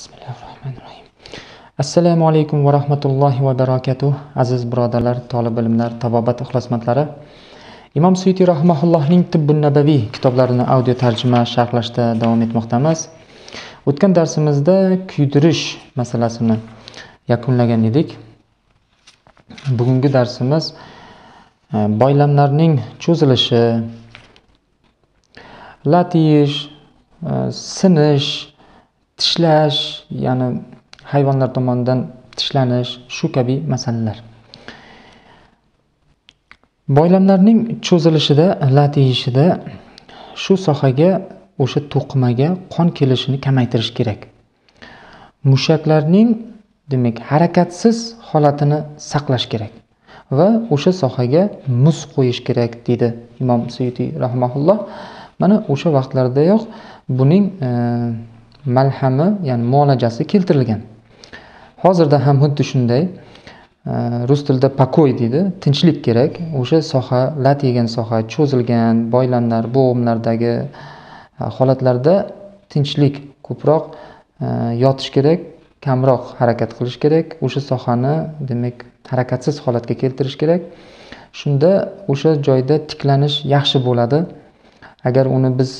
Bismillahirrohmanirrohim. Assalomu alaykum va rahmatullohi va barakatuh. Aziz birodarlar, tolib ilmlar, tabobat ixlosmandlari. Imom Suyuti rahmaullohning Tibbun Nabaviy kitoblarini audio tarjima sharhlashda davom etmoqdamiz. O'tgan darsimizda kuydirish masalasini yakunlagan edik. Bugungi darsimiz e, boylamlarning cho'zilishi, latish, e, sinish tishlash ya'ni hayvonlar tomonidan tishlanish shu kabi masalalar. Boylamlarning cho'zilishida latiyishida shu sohaga o'sha to'qimaga qon kelishini kamaytirish kerak. Mushaklarning demak harakatsiz holatini saqlash kerak va o'sha sohaga muz qo'yish kerak deydi imom suyutiy rahmaulloh mana o'sha vaqtlardayoq buning e, malhami ya'ni muolajasi keltirilgan. Hozirda ham xuddi shunday e, rus tilida pokoy deydi tinchlik kerak. O'sha soha lat yegan soha cho'zilgan boylamlar bo'g'imlardagi e, holatlarda tinchlik ko'proq e, yotish kerak kamroq harakat qilish kerak. O'sha sohani demak harakatsiz holatga keltirish kerak. Shunda o'sha joyda tiklanish yaxshi bo'ladi. Agar uni biz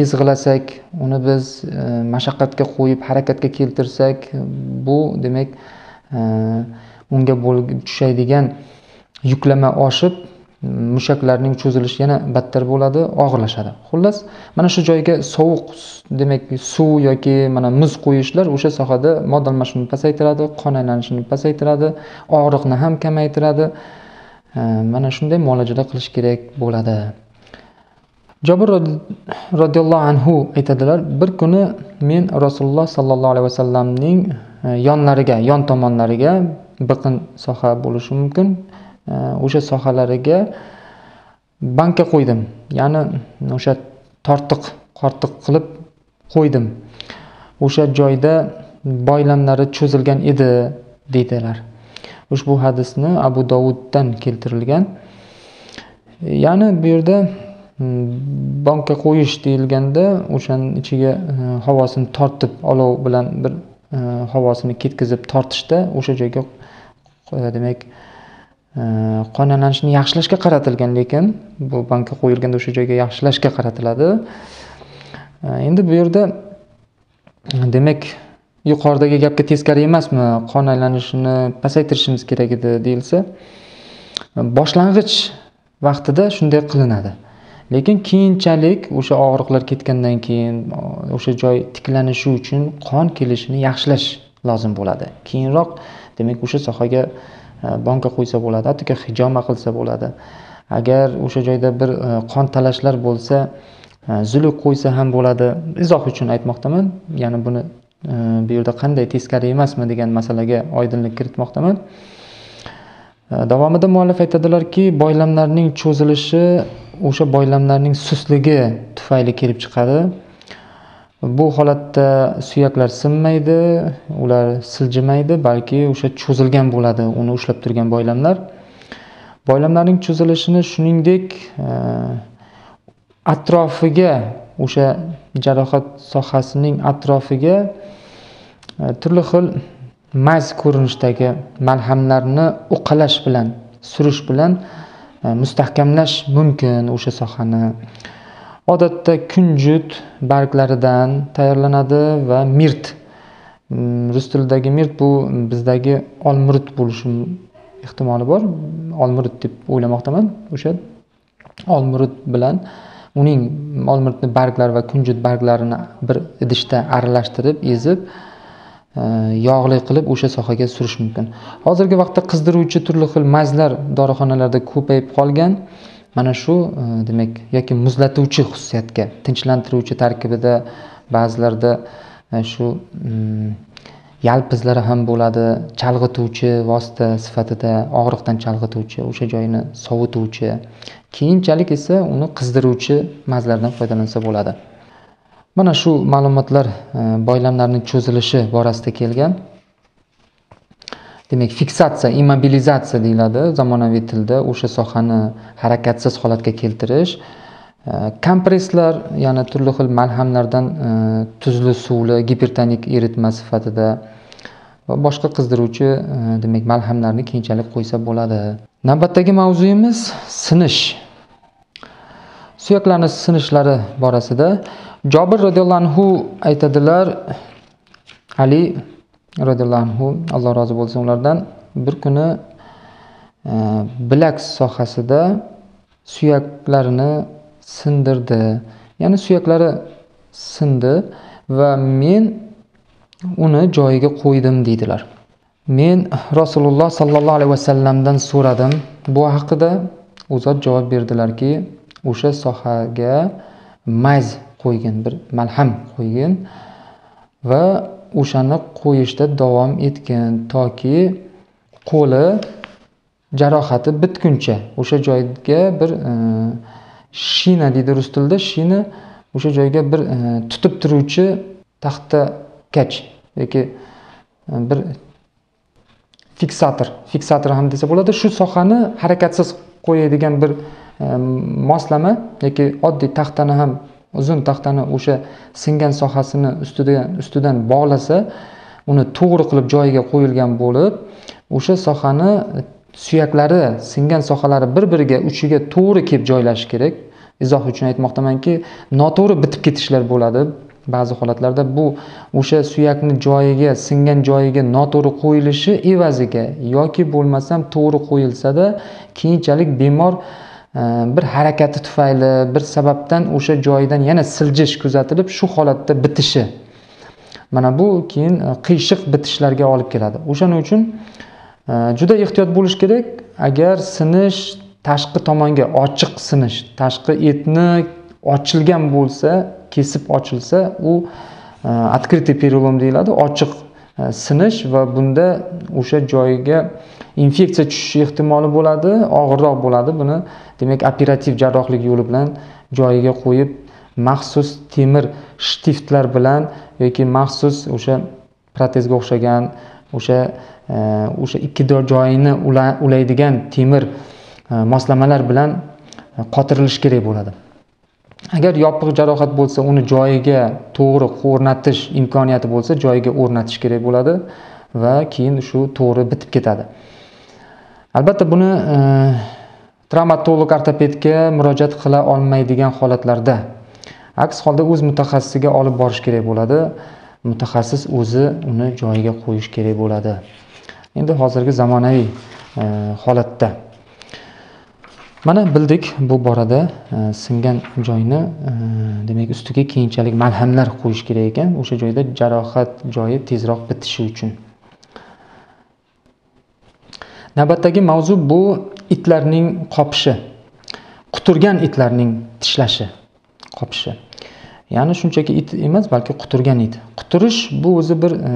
ezg'ilasak uni biz e, mashaqqatga qo'yib harakatga keltirsak bu demak e, unga tushadigan yuklama oshib mushaklarning cho'zilishi yana battar bo'ladi og'irlashadi. Xullas mana shu joyga sovuq demak suv yoki mana muz qo'yishlar o'sha sohada modda almashinuvni pasaytiradi qon aylanishini pasaytiradi og'riqni ham kamaytiradi. E, mana shunday muolajalar qilish kerak bo'ladi. Jobir roziyallohu anhu aytadilar bir kuni men rasululloh sollallohu alayhi vasallamning e, yonlariga yon tomonlariga biqin soha bo'lishi mumkin. E, o'sha sohalariga banka qo'ydim. Ya'ni o'sha tortiq qortiq qilib qo'ydim. O'sha joyda boylamlari cho'zilgan edi deydilar. Ushbu hadisni abu dovuddan keltirilgan. Ya'ni bu yerda banka qo'yish deyilganda o'shani ichiga e, havosini tortib olov bilan bir e, havosini ketkazib tortishda o'sha joyga e, demak qon aylanishini yaxshilashga qaratilgan lekin bu banka qo'yilganda o'sha joyga yaxshilashga qaratiladi. Endi bu yerda demak yuqoridagi gapga teskari emasmi? Qon aylanishini pasaytirishimiz kerak edi deyilsa boshlang'ich vaqtida shunday qilinadi. Lekin keyinchalik o'sha og'riqlar ketgandan keyin o'sha joy tiklanishi uchun qon kelishini yaxshilash lozim bo'ladi. Keyinroq demak o'sha sohaga e, banka qo'ysa bo'ladi hattoki hijoma qilsa bo'ladi. Agar o'sha joyda bir e, qon talashlar bo'lsa e, zuluk qo'ysa ham bo'ladi. Izoh uchun aytmoqdaman ya'ni buni bu yerda qanday teskari emasmi degan masalaga oydinlik kiritmoqdaman. Davomida muallif aytadilarki boylamlarning cho'zilishi o'sha boylamlarning sustligi tufayli kelib chiqadi. Bu holatda suyaklar sinmaydi ular siljimaydi balki o'sha cho'zilgan bo'ladi uni ushlab turgan boylamlar. Boylamlarning cho'zilishini shuningdek e, atrofiga o'sha jarohat sohasining atrofiga e, turli xil maz ko'rinishdagi malhamlarni uqalash bilan surish bilan Э, mustahkamlash mumkin o'sha sohani. Odatda kunjut barglaridan tayyorlanadi va mirt. Mm, rus tilidagi mirt bu bizdagi olmurut bo'lishi ehtimoli bor. Olmurut deb o'ylamoqdaman o'sha olmurut bilan. Uning olmurutni barglari va kunjut barglarini bir idishda aralashtirib ezib Э, yog'li qilib o'sha sohaga surish mumkin. Hozirgi vaqtda qizdiruvchi turli xil mazlar dorixonalarda ko'payib qolgan. Mana shu e, demak yoki muzlatuvchi xususiyatga tinchlantiruvchi tarkibida ba'zilarda e, shu mm, yalpizlari ham bo'ladi. Chalg'ituvchi vosita sifatida og'riqdan chalg'ituvchi o'sha joyni sovutuvchi keyinchalik esa uni qizdiruvchi mazlardan foydalansa bo'ladi. Mana shu ma'lumotlar e, boylamlarning cho'zilishi borasida kelgan. Demak fiksatsiya immobilizatsiya deyiladi. Zamonaviy tilda o'sha sohani harakatsiz holatga keltirish. E, Kompresslar ya'ni turli xil malhamlardan e, tuzli suvli gipertonik eritma sifatida va boshqa qizdiruvchi demak malhamlarni keyinchalik qo'ysa bo'ladi. Navbatdagi mavzuyimiz sinish. Suyaklarni sinishlari borasida jobir roziyallohu anhu aytadilar ali roziyallohu anhu alloh rozi bo'lsin ulardan bir kuni e, bilak sohasida suyaklarini sindirdi. Ya'ni suyaklari sindi va men uni joyiga qo'ydim deydilar. Men rasululloh sollallohu alayhi vasallamdan so'radim. Bu haqida u zot javob berdilarki o'sha sohaga mayz qo'ygin bir malham qo'ygin va o'shani qo'yishda davom etgin toki qo'li jarohati bitguncha o'sha joyga bir e, shina deydi rus tilida shina o'sha joyga bir e, tutib turuvchi taxta kach yoki e, bir fiksator fiksator ham desa bo'ladi. Shu sohani harakatsiz qo'yadigan bir e, moslama yoki oddiy taxtani ham uzun taxtani o'sha singan sohasini ustidan ustidan bog'lasa uni to'g'ri qilib joyiga qo'yilgan bo'lib o'sha sohani suyaklari singan sohalari bir biriga uchiga to'g'ri kelib joylashishi kerak. Izoh uchun aytmoqdamanki noto'g'ri bitib ketishlar bo'ladi. Ba'zi holatlarda bu o'sha suyakni joyiga singan joyiga noto'g'ri qo'yilishi evaziga yoki bo'lmasam to'g'ri qo'yilsada keyinchalik bemor bir harakati tufayli bir sababdan o'sha joyidan yana siljish kuzatilib shu holatda bitishi. Mana bu keyin e, qiyshiq bitishlarga olib keladi. O'shaning uchun e, juda ehtiyot bo'lish kerak agar sinish tashqi tomonga ochiq sinish tashqi etni ochilgan bo'lsa kesib ochilsa u e, открытый перелом deyiladi ochiq sinish va bunda o'sha joyiga infeksiya tushishi ehtimoli bo'ladi og'irroq bo'ladi buni. Demak operativ jarrohlik yo'li bilan joyiga qo'yib maxsus temir shtiftlar bilan yoki maxsus o'sha protezga o'xshagan o'sha e, o'sha ikki joyini ulaydigan temir e, moslamalar bilan e, qotirilishi kerak bo'ladi. Agar yopiq jarohat bo'lsa uni joyiga to'g'ri o'rnatish imkoniyati bo'lsa joyiga o'rnatish kerak bo'ladi va keyin shu to'g'ri bitib ketadi. Albatta buni e, travmatolog ortopedga murojaat qila olmaydigan holatlarda aks holda o'z mutaxassisiga olib borish kerak bo'ladi. Mutaxassis o'zi uni joyiga qo'yish kerak bo'ladi. Endi hozirgi zamonaviy e, holatda. Mana bildik bu borada e, singan joyni e, demak ustiga keyinchalik malhamlar qo'yish kerak ekan. O'sha joyda jarohat joyi tezroq bitishi uchun. Navbatdagi mavzu bu itlarning qopishi. Quturgan itlarning tishlashi qopishi. Ya'ni shunchaki it emas balki quturgan it. Quturish bu o'zi bir e,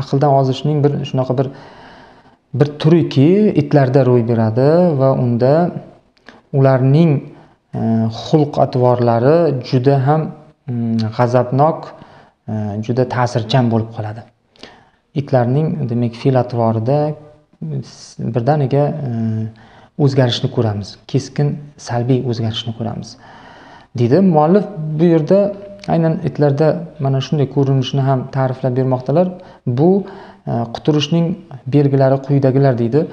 aqldan ozishning bir shunaqa bir bir turiki. Itlarda ro'y beradi va unda ularning e, xulq atvorlari juda ham mm, g'azabnok e, juda ta'sirchan bo'lib qoladi. Itlarning demak fe'l atvorida birdaniga e, o'zgarishni ko'ramiz. Keskin salbiy o'zgarishni ko'ramiz. Deydi muallif bu yerda aynan itlarda mana shunday ko'rinishni ham ta'riflab bermoqdalar. Bu e, quturishning belgilari quyidagilar deydi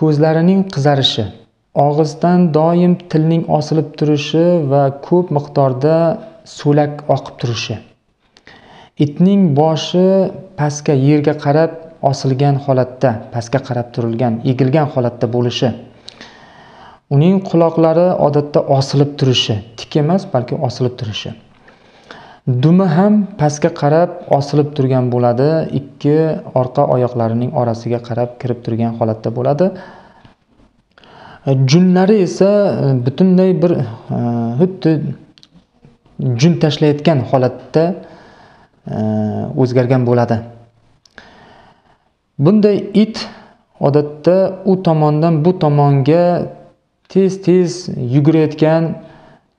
ko'zlarining qizarishi og'izdan doim tilning osilib turishi va ko'p miqdorda so'lak oqib turishi itning boshi pastga yerga qarab osilgan holatda pastga qarab turilgan egilgan holatda bo'lishi uning quloqlari odatda osilib turishi tik emas balki osilib turishi. Dumi ham pastga qarab osilib turgan bo'ladi ikki orqa oyoqlarining orasiga qarab kirib turgan holatda bo'ladi. Junlari esa e, butunlay bir e, xuddi jun tashlayotgan holatda e, o'zgargan bo'ladi. Bunday it odatda u tomondan bu tomonga tez tez yugurayotgan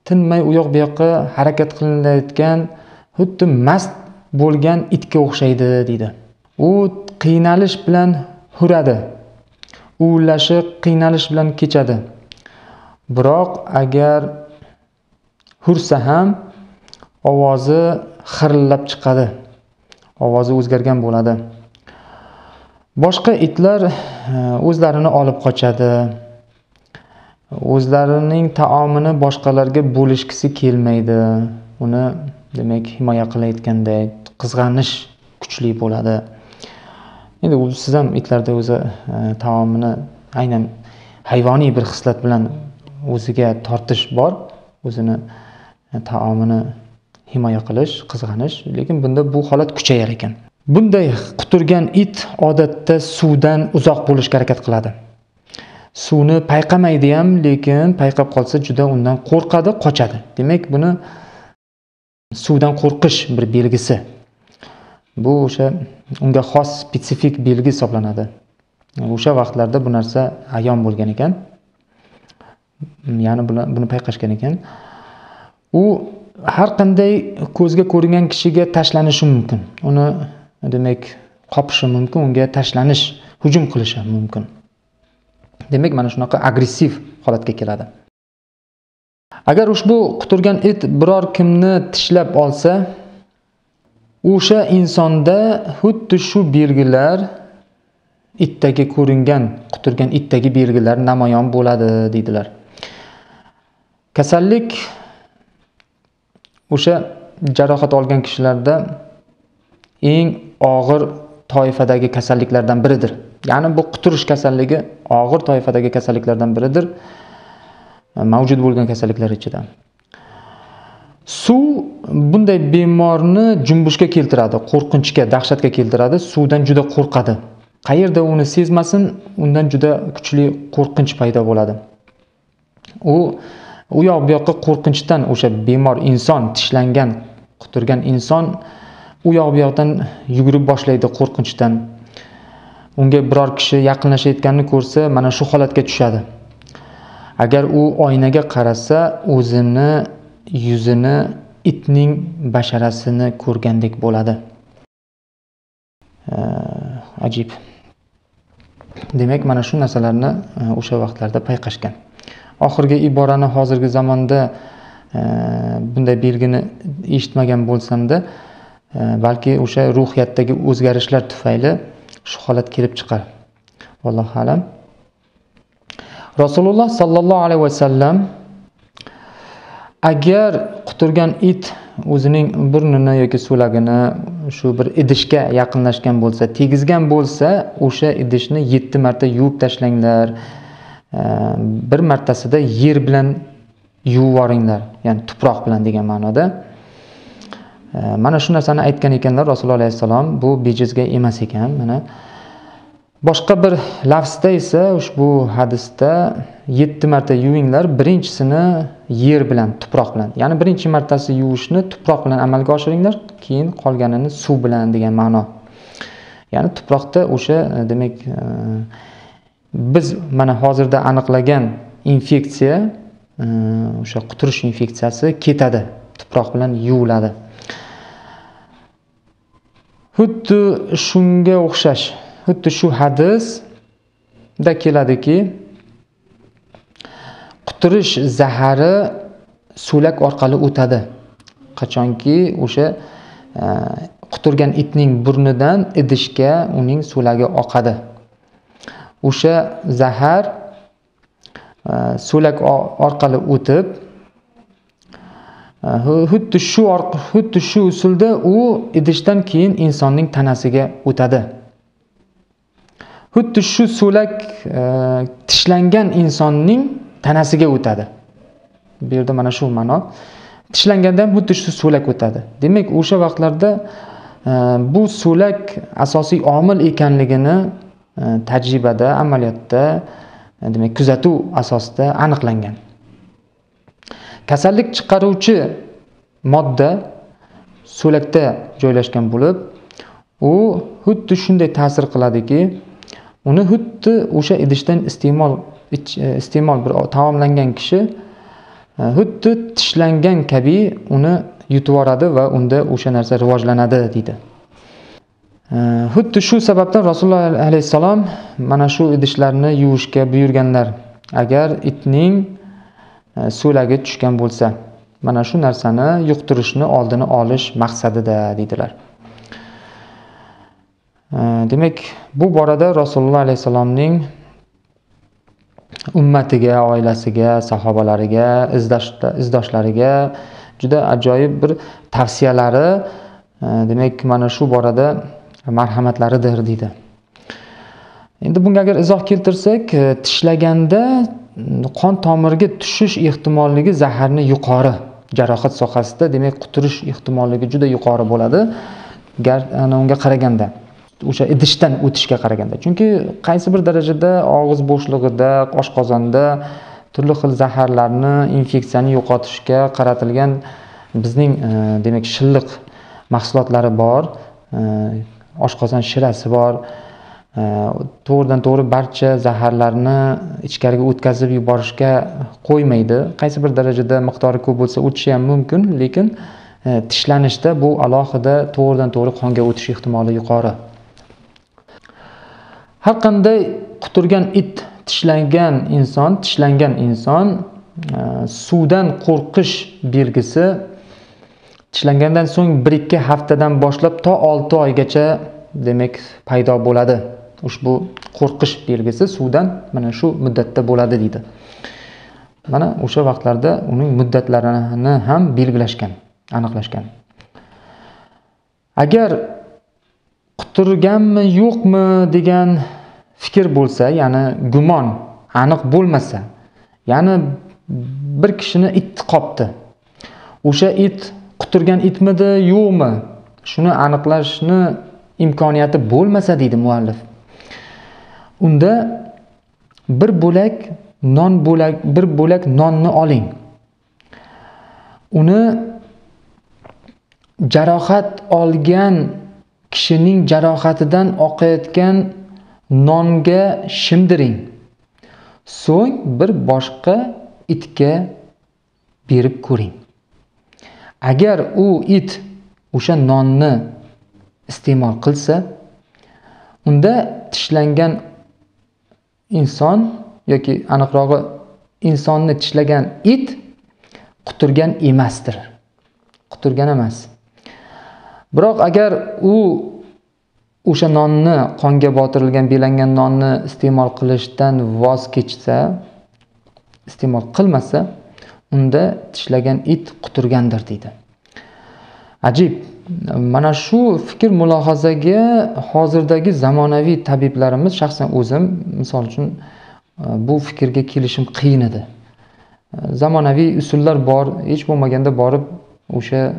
tinmay u yoq bu yoqqa harakat qilinayotgan xuddi mast bo'lgan itga o'xshaydi deydi. U qiynalish bilan huradi. Uvillashi qiynalish bilan kechadi. Biroq agar hursa ham ovozi xirillab chiqadi. Ovozi o'zgargan bo'ladi. Boshqa itlar eh, o'zlarini olib qochadi. O'zlarining taomini boshqalarga bo'lishgisi kelmaydi. Uni demak himoya qilayotganday qizg'anish kuchli bo'ladi. Endi u siz ham itlarda o'zi eh, taomini aynan hayvoniy bir xislat bilan o'ziga tortish bor. O'zini eh, taomini himoya qilish qizg'anish lekin bunda bu holat kuchayar ekan. Bunday quturgan it odatda suvdan uzoq bo'lishga harakat qiladi. Suvni payqamaydi ham lekin payqab qolsa juda undan qo'rqadi qochadi. Demak buni suvdan qo'rqish bir belgisi. Bu o'sha unga xos spetsifik belgi hisoblanadi. O'sha vaqtlarda bu narsa ayon bo'lgan ekan. Ya'ni buni payqashgan ekan. U har qanday ko'zga ko'ringan kishiga tashlanishi mumkin. Uni demak qopishi mumkin unga tashlanish hujum qilishi mumkin. Demak mana shunaqa agressiv holatga keladi. Agar ushbu quturgan it biror kimni tishlab olsa o'sha insonda xuddi shu belgilar itdagi ko'ringan quturgan itdagi belgilar namoyon bo'ladi deydilar. Kasallik o'sha jarohat olgan kishilarda eng og'ir toifadagi kasalliklardan biridir. Ya'ni bu quturish kasalligi og'ir toifadagi kasalliklardan biridir. Mavjud bo'lgan kasalliklar ichida. Suv bunday bemorni jumbushga keltiradi qo'rqinchga dahshatga keltiradi. Suvdan juda qo'rqadi. Qayerda uni sezmasin undan juda kuchli qo'rqinch paydo bo'ladi. U u yoq bu yoqqa qo'rqinchdan o'sha bemor inson tishlangan quturgan inson u yoq bu yoqdan yugurib boshlaydi qo'rqinchdan. Unga biror kishi yaqinlashayotganini ko'rsa mana shu holatga tushadi. Agar u oynaga qarasa o'zini yuzini itning basharasini ko'rgandek bo'ladi. Ajib. Demak mana shu narsalarni e, o'sha vaqtlarda payqashgan. Oxirgi iborani hozirgi zamonda e, bunday belgini eshitmagan bo'lsamda balki o'sha ruhiyatdagi o'zgarishlar tufayli shu holat kelib chiqar. Allohu alam. Rasululloh sollallohu alayhi vasallam agar quturgan it o'zining burnini yoki so'lagini shu bir idishga yaqinlashgan bo'lsa tegizgan bo'lsa o'sha idishni yetti marta yuvib tashlanglar. Bir martasida yer bilan yuvib yuboringlar ya'ni tuproq bilan degan ma'noda. Mana shu narsani aytgan ekanlar rasululloh alayhissalom bu bejizga emas ekan. Mana boshqa bir lafzda esa ushbu hadisda yetti marta yuvinglar birinchisini yer bilan tuproq bilan. Ya'ni birinchi martasi yuvishni tuproq bilan amalga oshiringlar keyin qolganini suv bilan degan ma'no. Ya'ni tuproqda o'sha e, demak e, biz mana hozirda aniqlagan infeksiya e, o'sha quturish infeksiyasi ketadi tuproq bilan yuviladi. Xuddi shunga o'xshash xuddi shu hadisda keladiki quturish zahari so'lak orqali o'tadi. Qachonki o'sha e, quturgan itning burnidan idishga uning so'lagi oqadi. O'sha zahar e, so'lak orqali o'tib Э, xuddi shu xuddi shu usulda u idishdan keyin insonning tanasiga o'tadi. Xuddi shu so'lak e, tishlangan insonning tanasiga o'tadi. Bu yerda mana shu ma'no. Tishlanganda ham xuddi shu so'lak o'tadi. Demak o'sha vaqtlarda e, bu so'lak asosiy omil ekanligini e, tajribada amaliyotda e, demak kuzatuv asosida aniqlangan. Kasallik chiqaruvchi modda so'lakda joylashgan bo'lib u xuddi shunday ta'sir qiladiki uni xuddi o'sha idishdan iste'mol e, iste'mol bir taomlangan kishi e, xuddi tishlangan kabi uni yutib yuboradi va unda o'sha narsa rivojlanadi deydi. E, xuddi shu sababdan rasululloh alayhissalom mana shu idishlarni yuvishga buyurganlar. Agar itning so'lagi tushgan bo'lsa mana shu narsani yuqtirishni oldini olish maqsadida deydilar. Demak bu borada rasululloh alayhissalomning ummatiga oilasiga sahobalariga izdoshlariga juda ajoyib bir tavsiyalari e, demak mana shu borada marhamatlaridir deydi. Endi bunga agar izoh keltirsak e, tishlaganda qon tomirga tushish ehtimolligi zaharni yuqori jarohat sohasida demak quturish ehtimolligi juda yuqori bo'ladi. Unga qaraganda o'sha idishdan o'tishga qaraganda. Chunki qaysi bir darajada og'iz bo'shlig'ida oshqozonda turli xil zaharlarni infeksiyani yo'qotishga qaratilgan bizning e, demak shilliq mahsulotlari bor e, oshqozon shirasi bor Э, to'g'ridan to'g'ri barcha zaharlarni ichkariga o'tkazib yuborishga qo'ymaydi. Qaysi bir darajada miqdori ko'p bo'lsa o'tishi ham mumkin lekin e, tishlanishda bu alohida to'g'ridan to'g'ri qonga o'tish ehtimoli yuqori. Har qanday quturgan it tishlangan inson tishlangan inson e, suvdan qo'rqish belgisi tishlangandan so'ng bir ikki haftadan boshlab to olti oygacha demak paydo bo'ladi. Ushbu qo'rqish belgisi suvdan mana shu muddatda bo'ladi deydi. Mana o'sha vaqtlarda uning muddatlarini ham belgilashgan aniqlashgan. Agar quturganmi yo'qmi degan fikr bo'lsa ya'ni gumon aniq bo'lmasa ya'ni bir kishini it qopdi. O'sha it quturgan itmidi yo'qmi? Shuni aniqlashni imkoniyati bo'lmasa deydi muallif. Unda bir bo'lak non bo'lak bir bo'lak nonni oling. Uni jarohat olgan kishining jarohatidan oqayotgan nonga shimdiring. So'ng bir boshqa itga berib ko'ring. Agar u it o'sha nonni iste'mol qilsa unda tishlangan inson yoki aniqrog'i insonni tishlagan it quturgan emasdir. Quturgan emas. Biroq agar u o'sha nonni qonga botirilgan belangan nonni iste'mol qilishdan voz kechsa iste'mol qilmasa unda tishlagan it quturgandir deydi. Ajib. Mana shu fikr mulohazaga hozirdagi zamonaviy tabiblarimiz shaxsan o'zim misol uchun e, bu fikrga kelishim qiyin edi. E, zamonaviy usullar bor hech bo'lmaganda borib o'sha e,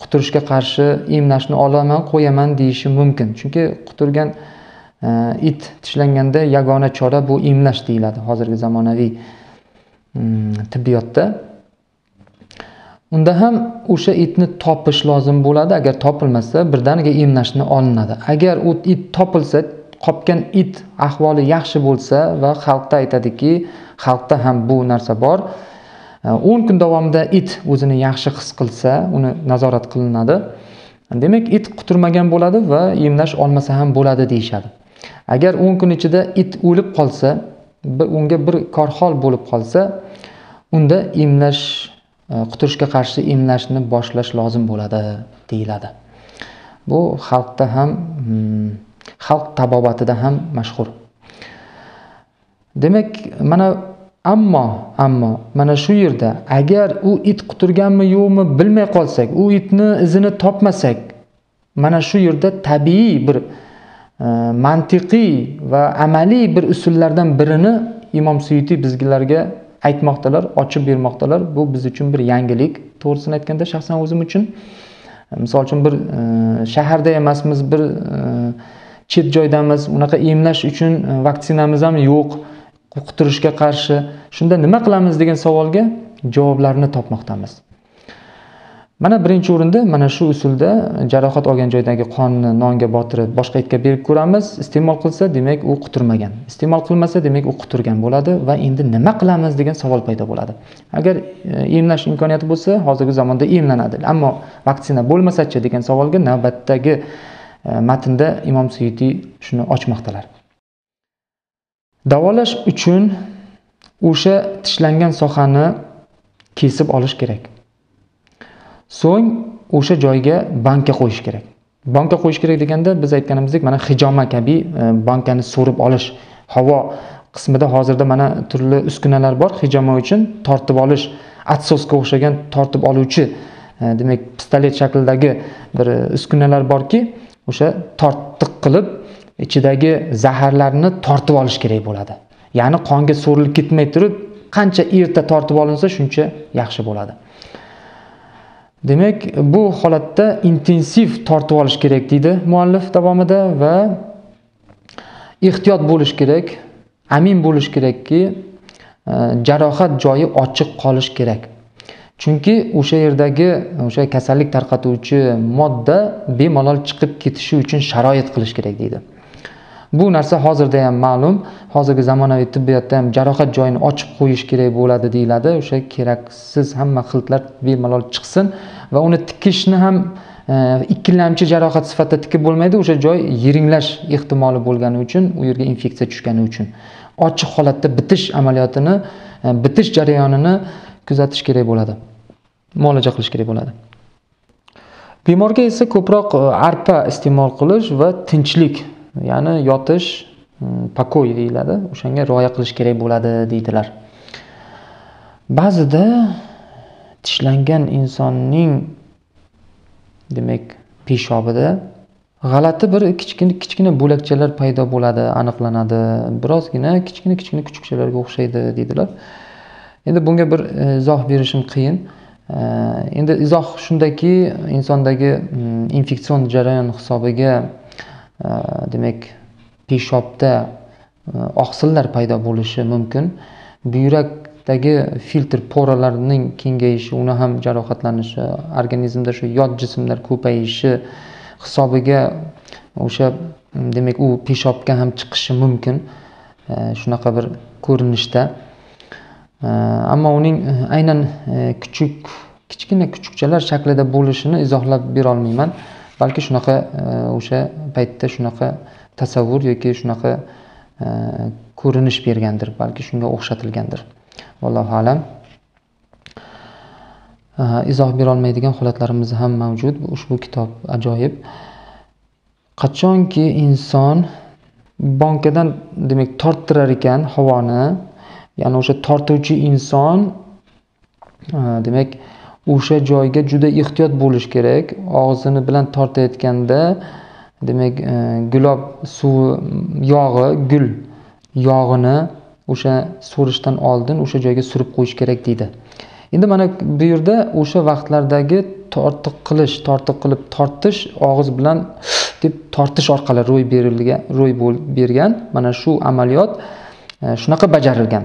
quturishga qarshi emlashni olaman qo'yaman deyishi mumkin. Chunki quturgan it tishlanganda yagona chora bu emlash deyiladi hozirgi zamonaviy mm, tibbiyotda. Unda ham o'sha itni topish lozim bo'ladi. Agar topilmasa birdaniga emlashni olinadi. Agar u it topilsa qopgan it ahvoli yaxshi bo'lsa va xalqda aytadiki xalqda ham bu narsa bor e, o'n kun davomida it o'zini yaxshi his qilsa uni nazorat qilinadi. Demak it quturmagan bo'ladi va emlash olmasa ham bo'ladi deyishadi. Agar o'n kun ichida it o'lib qolsa unga bir korhol bo'lib qolsa unda emlash Э, quturishga qarshi emlashni boshlash lozim bo'ladi deyiladi. Bu xalqda ham mm, xalq tabobatida ham mashhur. Demak mana ammo ammo mana shu yerda agar u it quturganmi yo'qmi bilmay qolsak u itni izini topmasak mana shu yerda tabiiy bir e, mantiqiy va amaliy bir usullardan birini imom suyuti bizlarga aytmoqdalar ochib bermoqdalar. Bu biz uchun bir yangilik. To'g'risini aytganda shaxsan o'zim uchun e, misol uchun bir e, shaharda emasmiz bir e, chet joydamiz. Unaqa emlash uchun vaksinamiz ham yo'q quturishga qarshi. Shunda nima qilamiz degan savolga javoblarni topmoqdamiz. Mana birinchi o'rinda mana shu usulda jarohat olgan joydagi qonni nonga botirib boshqa itga berib ko'ramiz. Iste'mol qilsa demak u quturmagan. Iste'mol qilmasa demak u quturgan bo'ladi va endi nima qilamiz degan savol paydo bo'ladi. Agar e, emlash imkoniyati bo'lsa hozirgi zamonda emlanadi. Ammo vaksina bo'lmasachi degan savolga navbatdagi e, matnda imom suyutiy shuni ochmoqdalar. Davolash uchun o'sha tishlangan sohani kesib olish kerak. So'ng o'sha joyga banka qo'yish kerak. Banka qo'yish kerak deganda biz aytganimizdek mana hijoma kabi e, bankani so'rib olish havo qismida hozirda mana turli uskunalar bor. Hijoma uchun tortib olish отсосga o'xshagan tortib oluvchi e, demak pistolet shaklidagi bir uskunalar borki o'sha tortiq qilib ichidagi zaharlarni tortib olish kerak bo'ladi. Ya'ni qonga so'rilib ketmay turib qancha erta tortib olinsa shuncha yaxshi bo'ladi. Demak bu holatda intensiv tortib olish kerak deydi muallif davomida va ehtiyot bo'lish kerak amin bo'lish kerakki e, jarohat joyi ochiq qolish kerak. Chunki o'sha yerdagi o'sha kasallik tarqatuvchi modda bemalol chiqib ketishi uchun sharoit qilish kerak deydi. Bu narsa hozirda ham ma'lum. Hozirgi zamonaviy tibbiyotda ham jarohat joyini ochib qo'yish kerak bo'ladi deyiladi. O'sha keraksiz hamma xiltlar bemalol chiqsin va uni tikishni ham e, ikkilamchi jarohat sifatida tikib bo'lmaydi. O'sha joy yiringlash ehtimoli bo'lgani uchun u yerga infeksiya tushgani uchun. Ochiq holatda bitish amaliyotini e, bitish jarayonini kuzatish kerak bo'ladi. Muolaja qilish kerak bo'ladi. Bemorga esa ko'proq e, arpa iste'mol qilish va tinchlik ya'ni yotish mm, pokoy deyiladi. O'shanga rioya qilish kerak bo'ladi deydilar. Ba'zida tishlangan insonning demak peshobida g'alati bir kichkina kichkina bo'lakchalar paydo bo'ladi aniqlanadi. Birozgina kichkina kichkina kuchukchalarga o'xshaydi deydilar. Endi bunga bir e, izoh berishim qiyin. E, endi izoh shundaki insondagi mm, infeksion jarayon hisobiga Э, demak peshobda э, oqsillar paydo bo'lishi mumkin. Buyrakdagi filtr poralarining kengayishi uni ham jarohatlanishi organizmda shu yot jismlar ko'payishi hisobiga o'sha demak u peshobga ham chiqishi mumkin. Э, shunaqa bir ko'rinishda. Ammo uning aynan kuchuk kichkina kuchukchalar shaklida bo'lishini izohlab berolmayman balki shunaqa e, o'sha paytda shunaqa tasavvur yoki shunaqa e, ko'rinish bergandir balki shunga o'xshatilgandir. Vallohu alam. E, izoh berolmaydigan holatlarimiz ham mavjud. Ushbu kitob ajoyib. Qachonki inson bankadan demak torttirar ekan havoni ya'ni o'sha tortuvchi inson demak o'sha joyga juda ehtiyot bo'lish kerak. Og'zini bilan tortayotganda demak e, gulob suvi yog'i gul yog'ini o'sha so'rishdan oldin o'sha joyga surib qo'yish kerak deydi. Endi mana bu yerda o'sha vaqtlardagi tortiq qilish tortiq qilib tortish og'iz bilan deb tortish orqali ro'y berilgan ro'y bergan mana shu amaliyot shunaqa bajarilgan.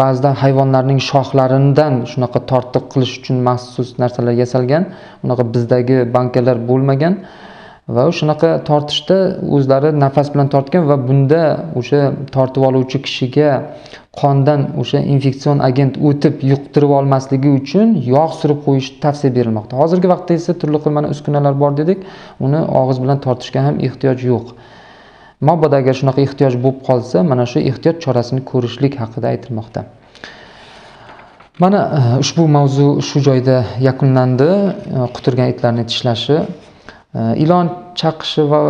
Ba'zida hayvonlarning shoxlaridan shunaqa tortiq qilish uchun maxsus narsalar yasalgan. Unaqa bizdagi bankalar bo'lmagan. Va shunaqa tortishda o'zlari nafas bilan tortgan va bunda o'sha tortib oluvchi kishiga qondan o'sha infeksion agent o'tib yuqtirib olmasligi uchun yog' surib qo'yish tavsiya berilmoqda. Hozirgi vaqtda esa turli xil mana uskunalar bor dedik. Uni og'iz bilan tortishga ham ehtiyoj yo'q. Mabodo agar shunaqa ehtiyoj bo'lib qolsa mana shu ehtiyot chorasini ko'rishlik haqida aytilmoqda. Mana e, ushbu mavzu shu joyda yakunlandi. E, quturgan itlarni tishlashi. E, ilon chaqishi va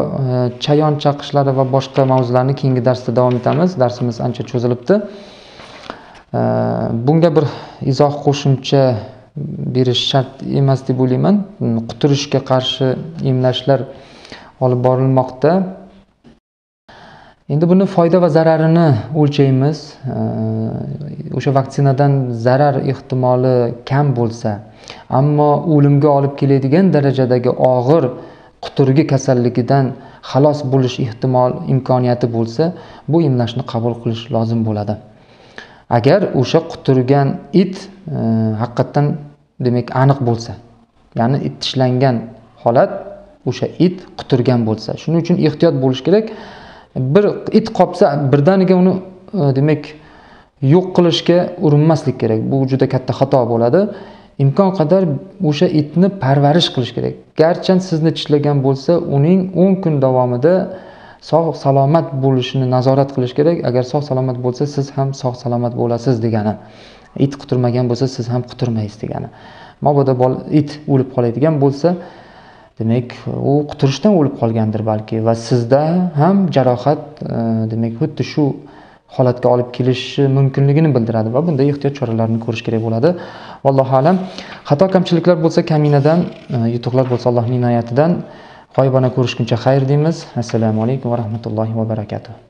chayon chaqishlari va boshqa mavzularni keyingi darsda davom etamiz. Darsimiz ancha cho'zilibdi. Bunga bir izoh qo'shimcha berish shart emas deb o'ylayman. Quturishga qarshi emlashlar olib borilmoqda. Endi buni foyda va zararini o'lchaymiz. O'sha vaksinadan zarar ehtimoli kam bo'lsa ammo o'limga olib keladigan darajadagi og'ir quturgi kasalligidan xalos bo'lish ehtimol imkoniyati bo'lsa bu emlashni qabul qilish lozim bo'ladi. Agar o'sha quturgan it e, haqiqatdan demak aniq bo'lsa ya'ni it tishlangan holat o'sha it quturgan bo'lsa shuning uchun ehtiyot bo'lish kerak. Bir it qopsa birdaniga uni e, demak yo'q qilishga urinmaslik kerak. Bu juda katta xato bo'ladi. Imkon qadar o'sha itni parvarish qilish kerak. Garchi sizni tishlagan bo'lsa uning o'n kun davomida sog' salomat bo'lishini nazorat qilish kerak. Agar sog' salomat bo'lsa siz ham sog' salomat bo'lasiz degani. It quturmagan bo'lsa siz ham quturmaysiz degani. Mabodo it o'lib qoladigan bo'lsa demak u quturishdan o'lib qolgandir balki va sizda ham jarohat e, demak xuddi shu holatga olib kelishi mumkinligini bildiradi va bunday ehtiyot choralarini ko'rish kerak bo'ladi. Allohu alam. Xato kamchiliklar bo'lsa kaminadan e, yutuqlar bo'lsa allohning inoyatidan g'oyibona ko'rishguncha xayr deymiz. Assalomu alaykum va rahmatullohi va barakatuh.